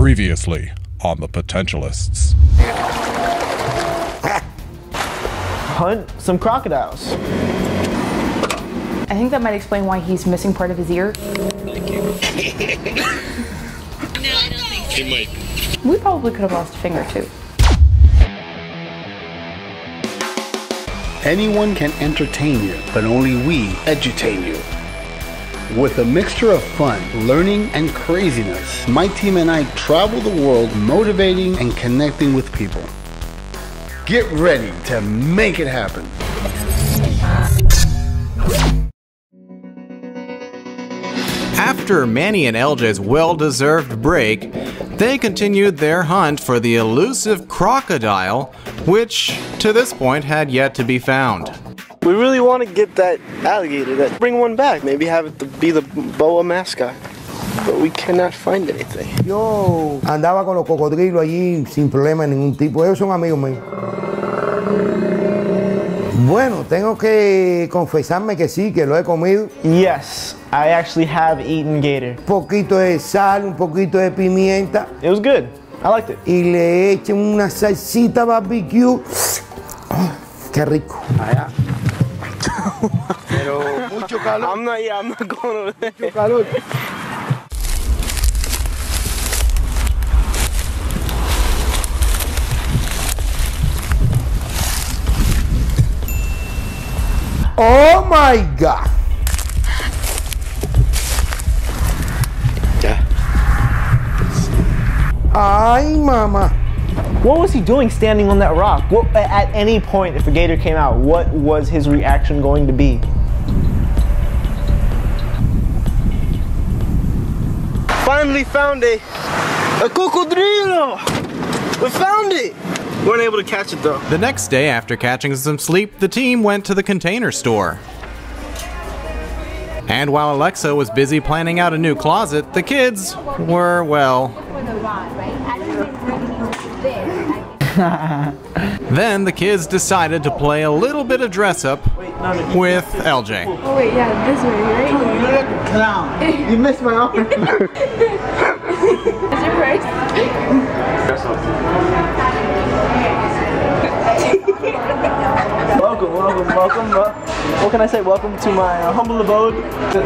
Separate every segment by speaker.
Speaker 1: Previously on the Potentialists.
Speaker 2: Hunt some crocodiles.
Speaker 3: I think that might explain why he's missing part of his ear.
Speaker 4: It might.
Speaker 3: We probably could have lost a finger too.
Speaker 5: Anyone can entertain you, but only we edutain you. With a mixture of fun, learning, and craziness, my team and I travel the world motivating and connecting with people. Get ready to make it happen.
Speaker 6: After Manny and LJ's well deserved break, they continued their hunt for the elusive crocodile, which to this point had yet to be found.
Speaker 2: We really want to get that alligator, that bring one back, maybe have it to be the boa mascot. But we cannot find anything.
Speaker 7: Yo andaba con los cocodrilos allí sin problema de ningún tipo. Ellos son amigos míos. Bueno, tengo que confesarme que sí, que lo he comido.
Speaker 2: Yes, I actually have eaten gator.
Speaker 7: Un poquito de sal, un poquito de pimienta
Speaker 2: It was good. I liked it.
Speaker 7: y le echen una salsita barbecue. Oh, qué rico. Pero mucho calor.
Speaker 2: I'm not, yeah, I'm not going.
Speaker 7: Mucho calor. Oh my God. Ay, mamá.
Speaker 2: What was he doing standing on that rock? What, at any point, if a gator came out, what was his reaction going to be? Finally found a a cocodrilo. We found it. weren't able to catch it though.
Speaker 6: The next day, after catching some sleep, the team went to the container store. And while Alexa was busy planning out a new closet, the kids were, well. then the kids decided to play a little bit of dress up with LJ.
Speaker 3: Oh wait, yeah, this way, right?
Speaker 2: You look a clown. You missed my arm.
Speaker 3: Is your purse?
Speaker 2: welcome, welcome, welcome. Uh, what can I say? Welcome to my uh, humble abode.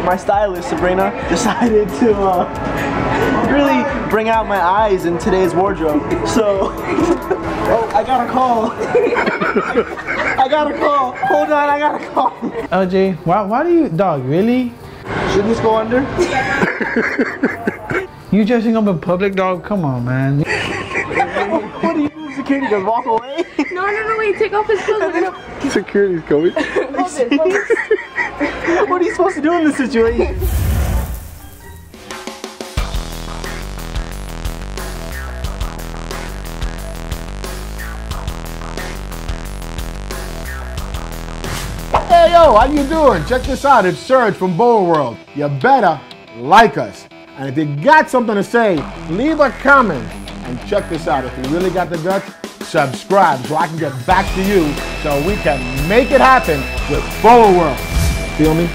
Speaker 2: My stylist Sabrina decided to uh, really bring out my eyes in today's wardrobe. So, oh, I got a call. I got a call. Hold on, I got a call.
Speaker 8: LJ, why, why do you, dog, really?
Speaker 2: Should this go under?
Speaker 8: You dressing up in public, dog? Come on, man.
Speaker 2: What do you do? Security just walk away?
Speaker 3: No, no, no, wait, take off his clothes.
Speaker 5: Security's coming.
Speaker 2: What are you supposed to do in this situation?
Speaker 9: Hey yo, how you doing? Check this out, it's Serge from BOWA World. You better like us. And if you got something to say, leave a comment. And check this out, if you really got the guts, subscribe so I can get back to you so we can make it happen with BOWA World. Feel me?